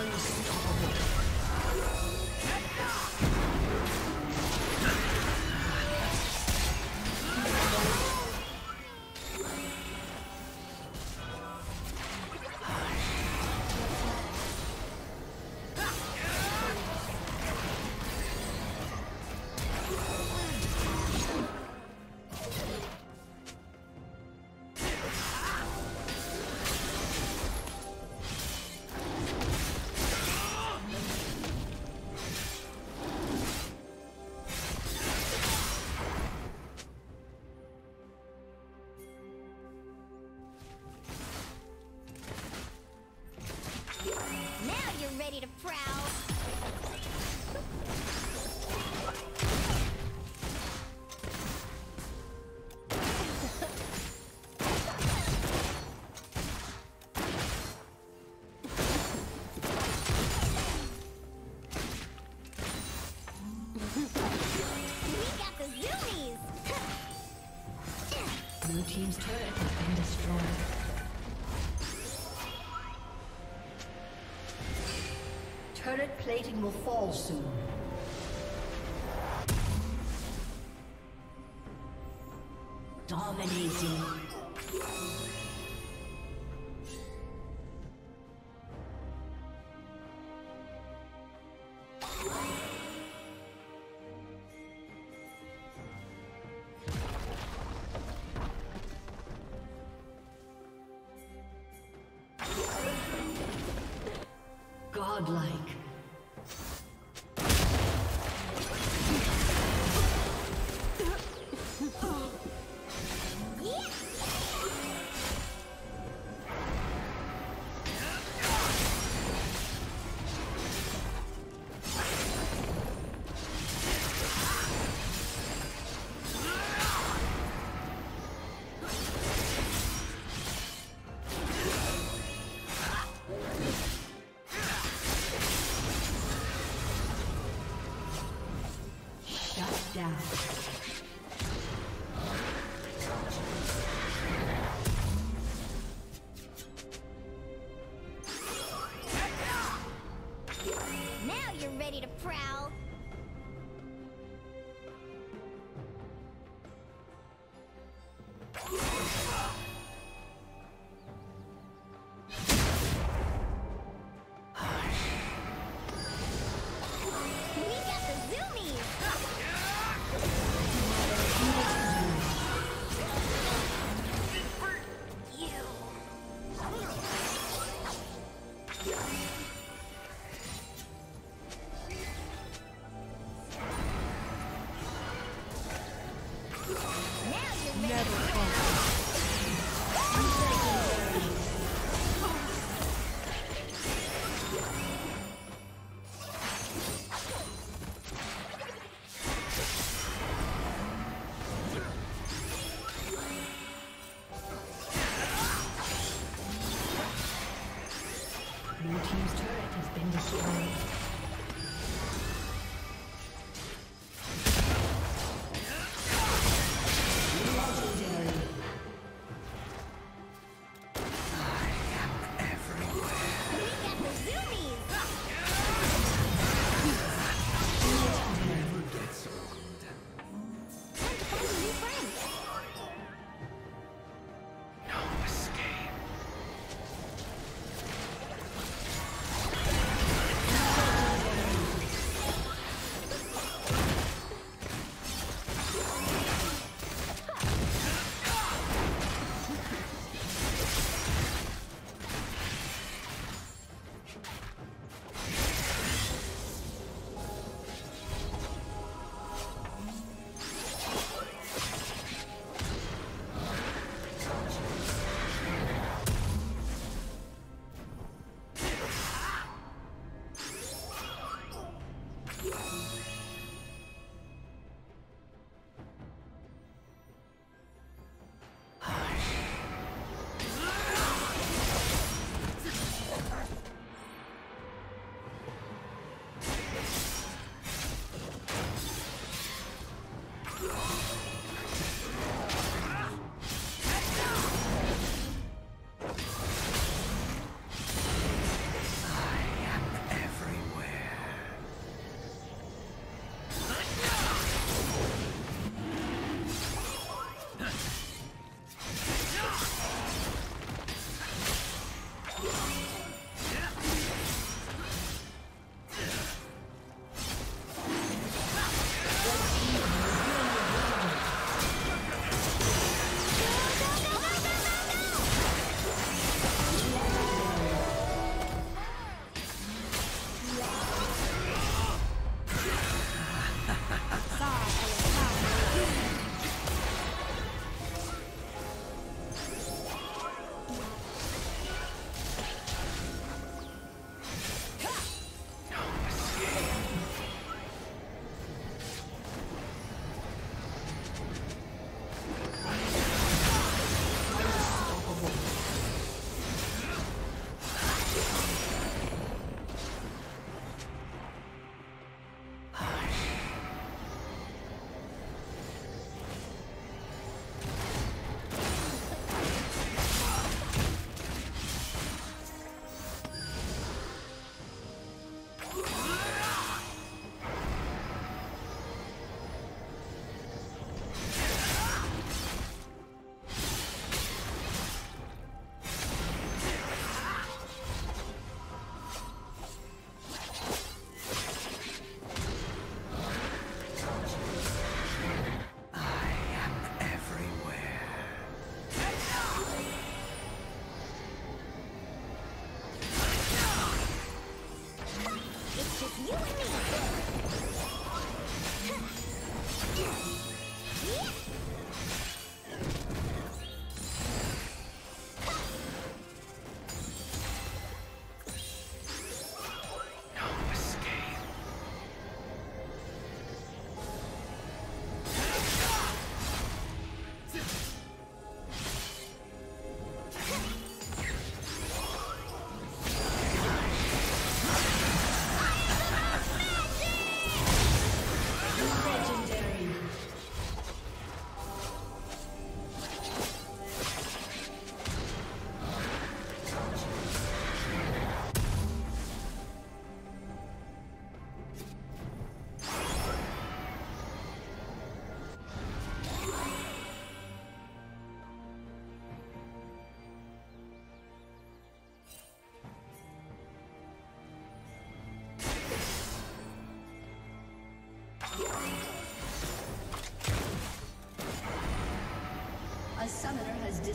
Unstoppable. Turret plating will fall soon. Dominating. Godlike. Now you're ready to prowl.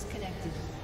Disconnected.